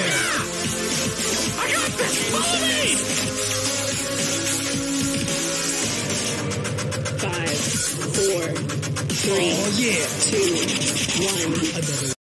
I got this! Follow me! Five, four, three, oh, yeah. two, one.